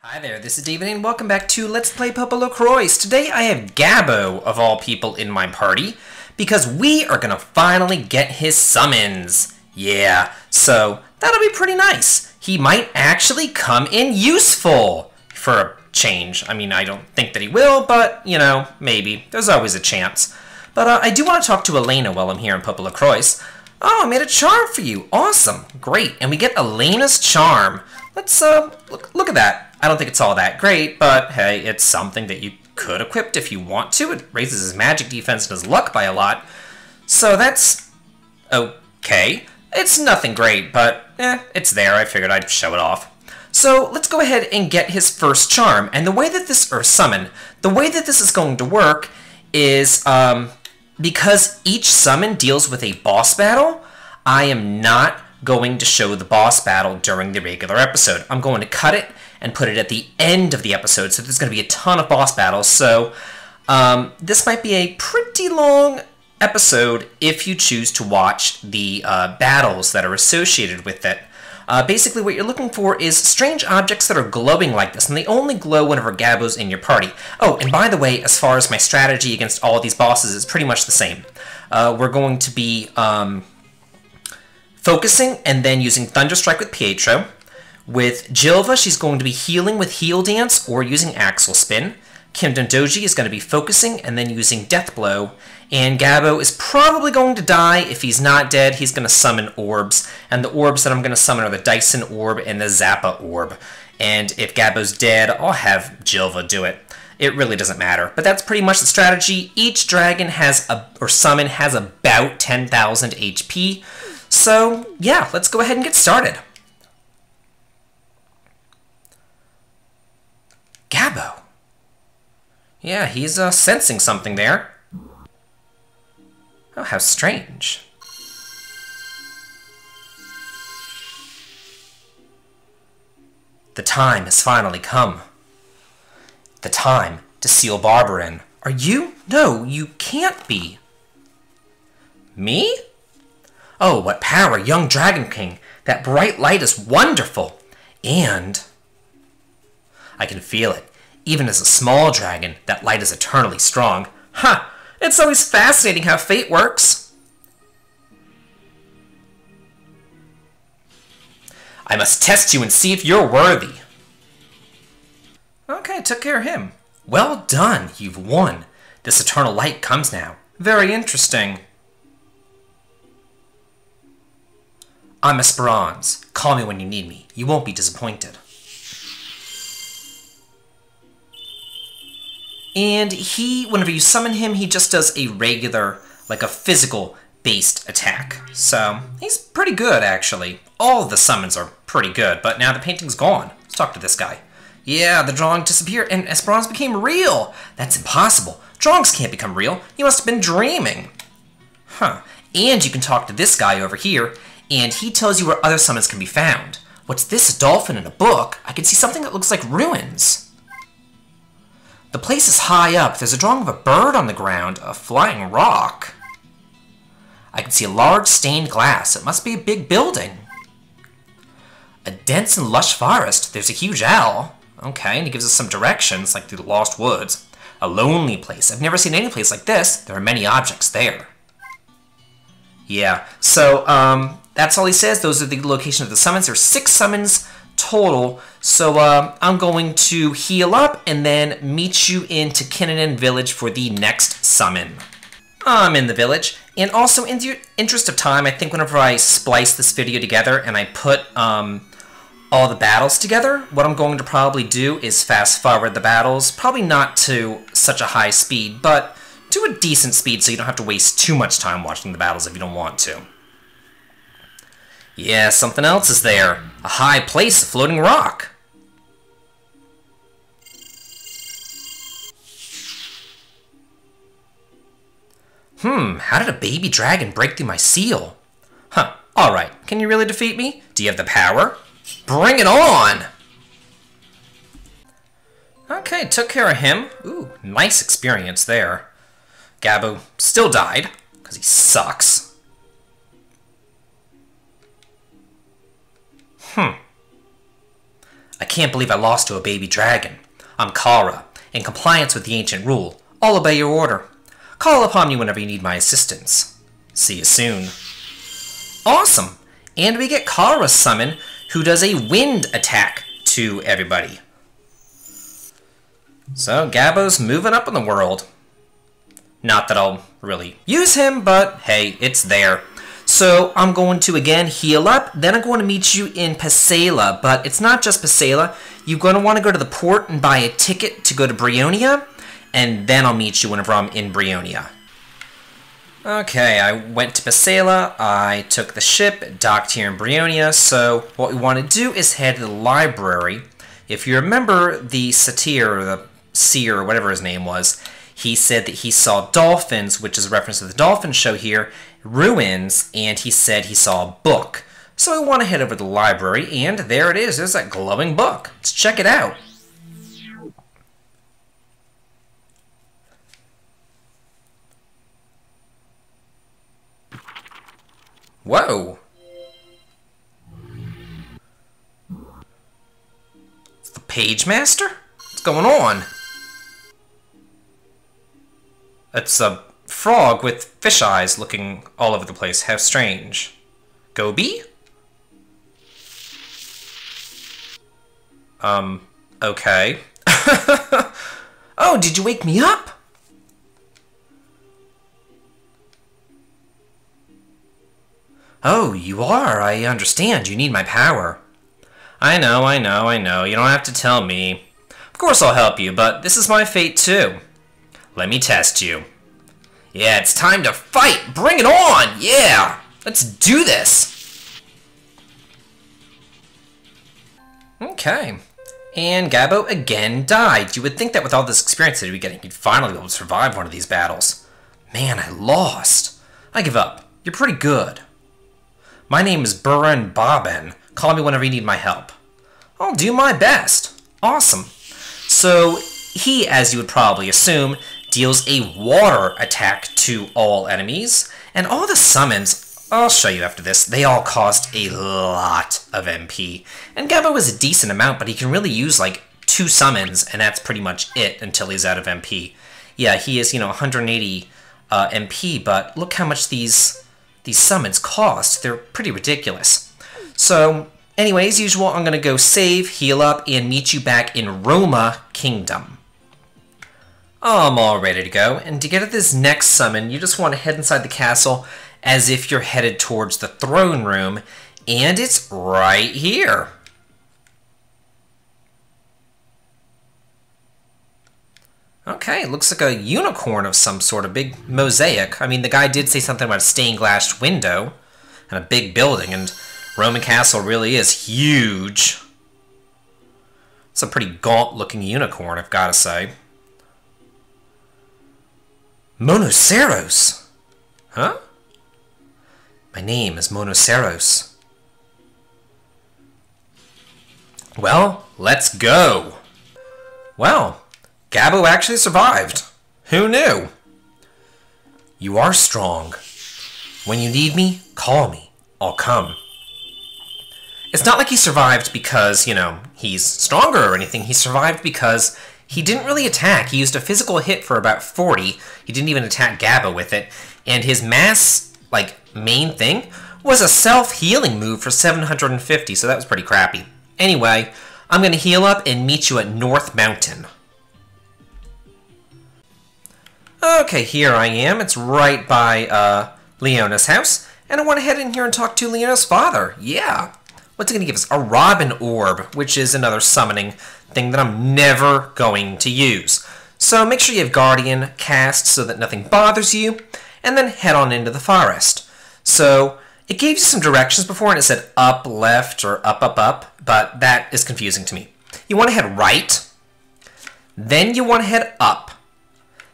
Hi there, this is David and welcome back to Let's Play PoPoLoCrois. Today I have Gabo, of all people, in my party, because we are gonna finally get his summons. Yeah, so that'll be pretty nice. He might actually come in useful for a change. I mean, I don't think that he will, but, you know, maybe. There's always a chance. But uh, I do want to talk to Elena while I'm here in PoPoLoCrois. Oh, I made a charm for you. Awesome. Great. And we get Elena's charm. Let's, uh, look, look at that. I don't think it's all that great, but hey, it's something that you could equip if you want to. It raises his magic defense and his luck by a lot. So that's okay. It's nothing great, but eh, it's there. I figured I'd show it off. So let's go ahead and get his first charm. And the way that this, or summon, the way that this is going to work is, um, because each summon deals with a boss battle, I am not going to show the boss battle during the regular episode. I'm going to cut it and put it at the end of the episode, so there's going to be a ton of boss battles. So um, this might be a pretty long episode if you choose to watch the uh, battles that are associated with it. Uh, basically, what you're looking for is strange objects that are glowing like this, and they only glow whenever Gabo's in your party. Oh, and by the way, as far as my strategy against all these bosses is pretty much the same. Uh, we're going to be um, focusing and then using Thunderstrike with Pietro. With Jilva, she's going to be healing with Heal Dance or using Axle Spin. Kim Doji is going to be focusing and then using Death Blow. And Gabo is probably going to die. If he's not dead, he's going to summon orbs. And the orbs that I'm going to summon are the Dyson Orb and the Zappa Orb. And if Gabo's dead, I'll have Jilva do it. It really doesn't matter. But that's pretty much the strategy. Each dragon has a, or summon has about 10,000 HP. So yeah, let's go ahead and get started. Yeah, he's uh, sensing something there. Oh, how strange. The time has finally come. The time to seal Barberin. Are you? No, you can't be. Me? Oh, what power, young Dragon King! That bright light is wonderful! And... I can feel it. Even as a small dragon, that light is eternally strong. Ha! Huh, it's always fascinating how fate works. I must test you and see if you're worthy. Okay, took care of him. Well done, you've won. This eternal light comes now. Very interesting. I'm Esperance. Call me when you need me. You won't be disappointed. And he, whenever you summon him, he just does a regular, like a physical based attack. So he's pretty good, actually. All the summons are pretty good, but now the painting's gone. Let's talk to this guy. Yeah, the drawing disappeared and Esperance became real. That's impossible. Drawings can't become real. You must have been dreaming. Huh. And you can talk to this guy over here, and he tells you where other summons can be found. What's this, a dolphin in a book? I can see something that looks like ruins. The place is high up. There's a drawing of a bird on the ground, a flying rock. I can see a large stained glass. It must be a big building. A dense and lush forest. There's a huge owl. Okay, and he gives us some directions, like through the lost woods. A lonely place. I've never seen any place like this. There are many objects there. Yeah, so um, that's all he says. Those are the location of the summons. There's six summons total. So uh, I'm going to heal up and then meet you in Kinnunen Village for the next summon. I'm in the village, and also in the interest of time, I think whenever I splice this video together and I put um, all the battles together, what I'm going to probably do is fast forward the battles, probably not to such a high speed, but to a decent speed so you don't have to waste too much time watching the battles if you don't want to. Yeah, something else is there. A high place, a floating rock. Hmm, how did a baby dragon break through my seal? Huh, alright. Can you really defeat me? Do you have the power? Bring it on! Okay, took care of him. Ooh, nice experience there. Gabo still died, because he sucks. Hmm. can't believe I lost to a baby dragon. I'm Kara, in compliance with the ancient rule. I'll obey your order. Call upon me whenever you need my assistance. See you soon. Awesome! And we get Kara's summon, who does a wind attack to everybody. So Gabo's moving up in the world. Not that I'll really use him, but hey, it's there. So I'm going to again heal up, then I'm going to meet you in Pasela, but it's not just Pasela. You're going to want to go to the port and buy a ticket to go to Brionia, and then I'll meet you whenever I'm in Brionia. Okay, I went to Pasela, I took the ship, docked here in Brionia, so what we want to do is head to the library. If you remember the satyr, or the seer, or whatever his name was, he said that he saw dolphins, which is a reference to the dolphin show here, ruins, and he said he saw a book. So I want to head over to the library, and there it is. There's that glowing book. Let's check it out. Whoa! It's the Page Master? What's going on? It's a frog with fish eyes looking all over the place. How strange. Gobi? Um, okay. oh, did you wake me up? Oh, you are. I understand. You need my power. I know, I know, I know. You don't have to tell me. Of course I'll help you, but this is my fate too. Let me test you. Yeah, it's time to fight! Bring it on! Yeah! Let's do this! Okay. And Gabo again died. You would think that with all this experience that he'd be getting, he'd finally be able to survive one of these battles. Man, I lost. I give up. You're pretty good. My name is Buran Bobbin. Call me whenever you need my help. I'll do my best. Awesome. So, he, as you would probably assume, deals a water attack to all enemies, and all the summons, I'll show you after this, they all cost a lot of MP. And Gabo is a decent amount, but he can really use like two summons, and that's pretty much it until he's out of MP. Yeah, he is, you know, 180 uh, MP, but look how much these these summons cost. They're pretty ridiculous. So, anyway, as usual, I'm going to go save, heal up, and meet you back in Roma Kingdom. I'm all ready to go, and to get at this next summon, you just want to head inside the castle as if you're headed towards the throne room, and it's right here. Okay, looks like a unicorn of some sort, a big mosaic. I mean, the guy did say something about a stained glass window and a big building, and Roman Castle really is huge. It's a pretty gaunt-looking unicorn, I've got to say. Monoceros? Huh? My name is Monoceros. Well, let's go. Well, Gabo actually survived. Who knew? You are strong. When you need me, call me. I'll come. It's not like he survived because, you know, he's stronger or anything. He survived because he didn't really attack. He used a physical hit for about 40. He didn't even attack Gabo with it. And his mass, like, main thing was a self-healing move for 750, so that was pretty crappy. Anyway, I'm going to heal up and meet you at North Mountain. Okay, here I am. It's right by uh, Leona's house. And I want to head in here and talk to Leona's father. Yeah. What's it going to give us? A Robin Orb, which is another summoning thing that I'm never going to use. So make sure you have Guardian cast so that nothing bothers you, and then head on into the forest. So it gave you some directions before and it said up, left, or up, up, up, but that is confusing to me. You want to head right, then you want to head up,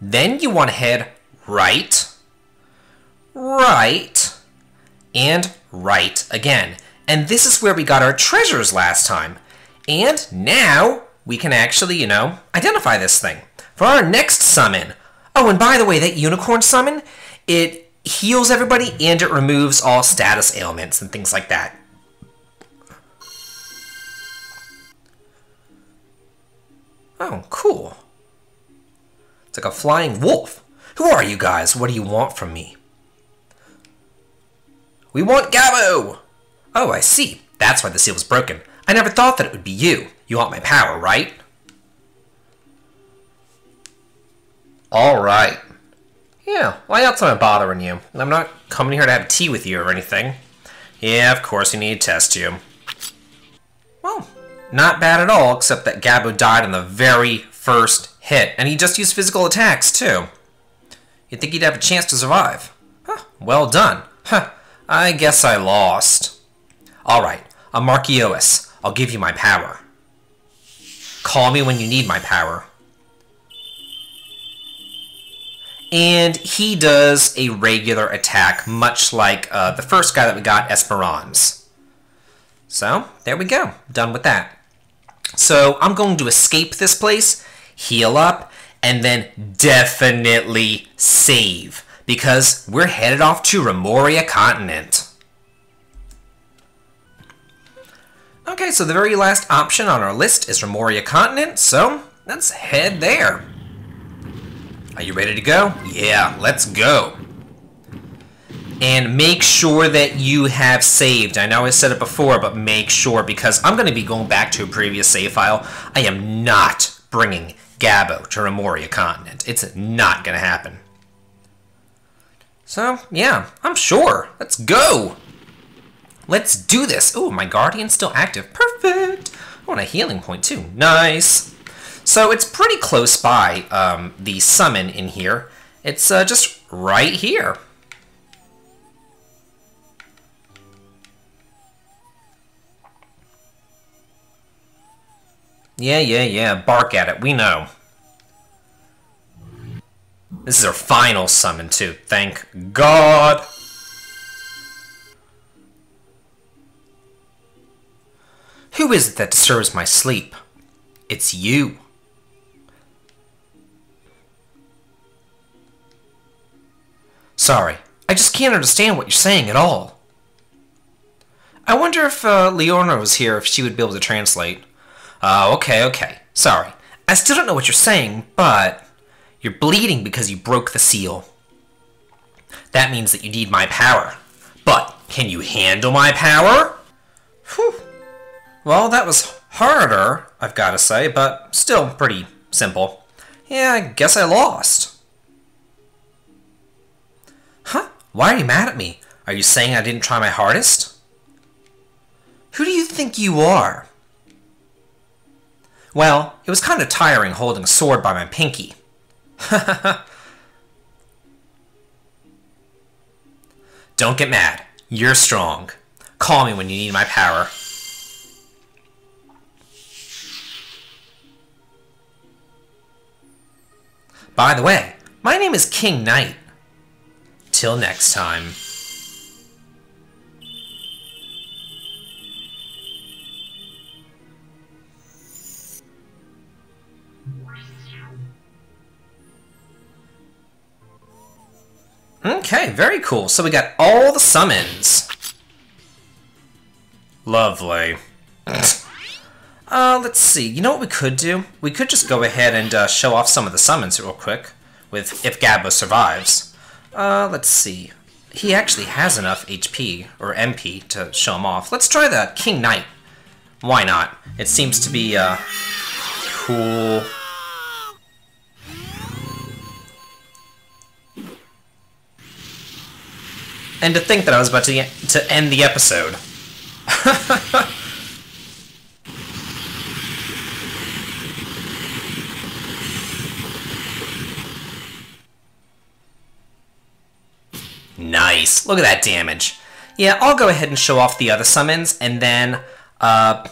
then you want to head right, right, and right again. And this is where we got our treasures last time. And now we can actually, you know, identify this thing. For our next summon, oh, and by the way, that unicorn summon, it heals everybody and it removes all status ailments and things like that. Oh, cool. It's like a flying wolf. Who are you guys? What do you want from me? We want Gabo! Oh, I see. That's why the seal was broken. I never thought that it would be you. You want my power, right? Alright. Yeah, why else am I bothering you? I'm not coming here to have tea with you or anything. Yeah, of course you need to test you. Well, not bad at all, except that Gabo died on the very first hit, and he just used physical attacks, too. You'd think he'd have a chance to survive. Huh, well done. Huh, I guess I lost. Alright, I'm Markiois. I'll give you my power. Call me when you need my power. And he does a regular attack, much like uh, the first guy that we got, Esperance. So, there we go. Done with that. So, I'm going to escape this place, heal up, and then definitely save. Because we're headed off to Remoria Continent. Okay, so the very last option on our list is Remoria Continent, so let's head there. Are you ready to go? Yeah, let's go. And make sure that you have saved. I know I said it before, but make sure because I'm going to be going back to a previous save file. I am not bringing Gabo to Remoria Continent. It's not going to happen. So, yeah, I'm sure. Let's go. Let's do this. Oh, my Guardian's still active. Perfect. I want a healing point, too. Nice. So it's pretty close by, um, the summon in here. It's uh, just right here. Yeah, yeah, yeah. Bark at it. We know. This is our final summon, too. Thank God. Who is it that disturbs my sleep? It's you. Sorry, I just can't understand what you're saying at all. I wonder if uh, Leona was here, if she would be able to translate. Oh, okay, okay. Sorry. I still don't know what you're saying, but you're bleeding because you broke the seal. That means that you need my power. But can you handle my power? Whew. Well, that was harder, I've got to say, but still pretty simple. Yeah, I guess I lost. Huh? Why are you mad at me? Are you saying I didn't try my hardest? Who do you think you are? Well, it was kind of tiring holding a sword by my pinky. Don't get mad. You're strong. Call me when you need my power. By the way, my name is King Knight. Till next time. Okay, very cool. So we got all the summons. Lovely. uh, let's see. You know what we could do? We could just go ahead and uh, show off some of the summons real quick, with if Gabo survives. Uh, let's see. He actually has enough HP, or MP, to show him off. Let's try the King Knight. Why not? It seems to be, uh, cool. And to think that I was about to, to end the episode. nice. Look at that damage. Yeah, I'll go ahead and show off the other summons, and then, uh,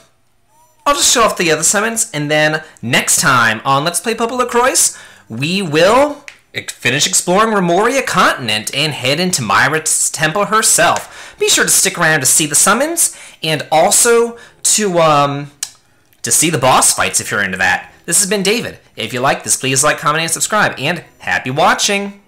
I'll just show off the other summons, and then next time on Let's Play PoPoLoCrois, we will finish exploring Remoria Continent and head into Myra's temple herself. Be sure to stick around to see the summons and also to um to see the boss fights if you're into that. This has been David. If you like this, please like, comment, and subscribe, and happy watching!